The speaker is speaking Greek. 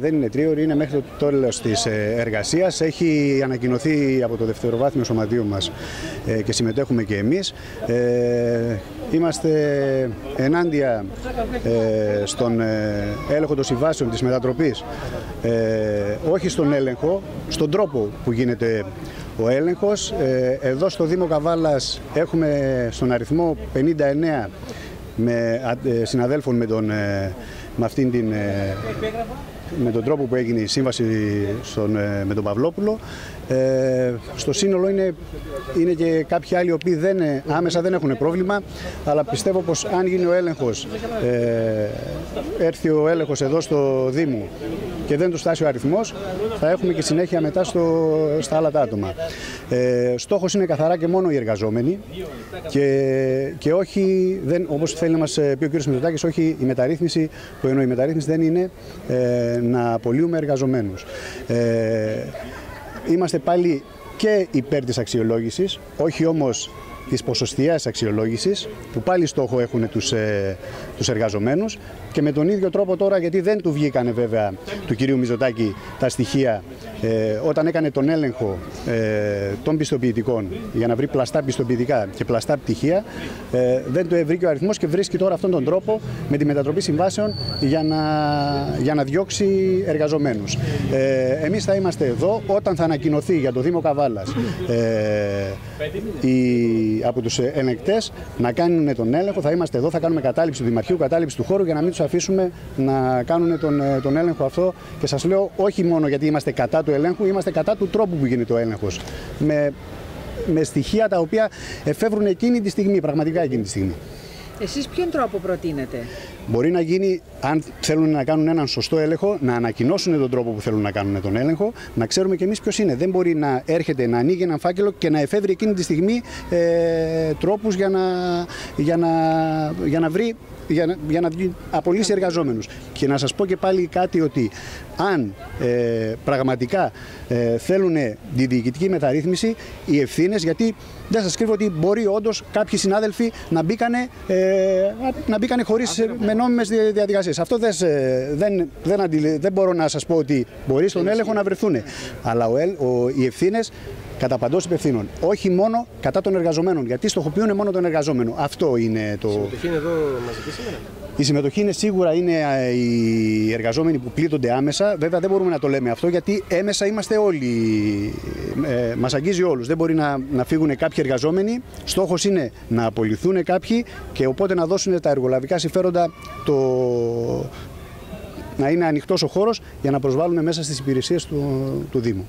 Δεν είναι τρίωρη, είναι μέχρι το τέλος της εργασίας. Έχει ανακοινωθεί από το δευτεροβάθμιο σωματείο μας και συμμετέχουμε και εμείς. Είμαστε ενάντια στον έλεγχο των συμβάσεων της μετατροπής, όχι στον έλεγχο, στον τρόπο που γίνεται ο έλεγχος. Εδώ στο Δήμο Καβάλας έχουμε στον αριθμό 59 με συναδέλφων με, τον, με αυτήν την με τον τρόπο που έγινε η σύμβαση στον, με τον Παυλόπουλο. Ε, στο σύνολο είναι, είναι και κάποιοι άλλοι οι οποίοι δεν, άμεσα δεν έχουν πρόβλημα, αλλά πιστεύω πως αν γίνει ο έλεγχος, ε, έρθει ο έλεγχος εδώ στο Δήμο και δεν του φτάσει ο αριθμός, θα έχουμε και συνέχεια μετά στο, στα άλλα τα άτομα. Ε, στόχος είναι καθαρά και μόνο οι εργαζόμενοι και, και όχι, δεν, όπως θέλει να μας πει ο κ. Μητσοτάκης, όχι η μεταρρύθμιση, που εννοεί η μεταρρύθμιση δεν είναι ε, να απολύουμε εργαζομένους. Ε, είμαστε πάλι και υπέρ της αξιολόγησης, όχι όμως της ποσοστιαίας αξιολόγησης που πάλι στόχο έχουν τους, ε, τους εργαζομένους. Και με τον ίδιο τρόπο τώρα γιατί δεν του βγήκανε βέβαια του κυρίου Μιζωτάκη τα στοιχεία ε, όταν έκανε τον έλεγχο ε, των πιστοποιητικών για να βρει πλαστά πιστοποιητικά και πλαστά πτυχία ε, δεν το βρήκε ο αριθμός και βρίσκει τώρα αυτόν τον τρόπο με τη μετατροπή συμβάσεων για να, για να διώξει εργαζομένους. Ε, εμείς θα είμαστε εδώ όταν θα ανακοινωθεί για το Δήμο Καβάλας ε, από τους ελεγκτές να κάνουν τον έλεγχο, θα είμαστε εδώ, θα κάνουμε κατάληψη του Δημαρχείου, κατάληψη του χώρου για να μην τους αφήσουμε να κάνουν τον, τον έλεγχο αυτό και σας λέω όχι μόνο γιατί είμαστε κατά του ελέγχου, είμαστε κατά του τρόπου που γίνεται ο έλεγχος. Με, με στοιχεία τα οποία εφεύρουν εκείνη τη στιγμή, πραγματικά εκείνη τη στιγμή. Εσείς ποιον τρόπο προτείνετε; Μπορεί να γίνει, αν θέλουν να κάνουν έναν σωστό έλεγχο, να ανακοινώσουν τον τρόπο που θέλουν να κάνουν τον έλεγχο, να ξέρουμε κι εμείς ποιος είναι. Δεν μπορεί να έρχεται να ανοίγει έναν φάκελο και να εφεύρει εκείνη τη στιγμή ε, τρόπους για να, για, να, για να βρει για να, για να απολύσει εργαζόμενους. Και να σας πω και πάλι κάτι ότι αν ε, πραγματικά ε, θέλουν τη διοικητική μεταρρύθμιση, οι ευθύνες, γιατί δεν σας κρύβω ότι μπορεί όντως κάποιοι συνάδελφοι να μπήκανε, ε, να μπήκανε χωρίς με νόμιμες διαδικασίες. Αυτό δεν, δεν, δεν, δεν μπορώ να σας πω ότι μπορεί στον έλεγχο να βρεθούν. Αλλά ο, ο, οι ευθύνες κατά παντός υπευθύνων. Όχι μόνο κατά των εργαζομένων, γιατί στοχοποιούν μόνο τον εργαζόμενο. Αυτό είναι το. Η συμμετοχή είναι εδώ μαζική σήμερα; Η συμμετοχή είναι σίγουρα είναι οι εργαζόμενοι που πλήττονται άμεσα. Βέβαια δεν μπορούμε να το λέμε αυτό γιατί έμεσα είμαστε όλοι. Ε, Μας αγγίζει όλους. Δεν μπορεί να, να φύγουν κάποιοι εργαζόμενοι. Στόχος είναι να απολυθούν κάποιοι και οπότε να δώσουν τα εργολαβικά συμφέροντα το, να είναι ανοιχτός ο χώρος για να προσβάλλουν μέσα στις υπηρεσίες του, του Δήμου.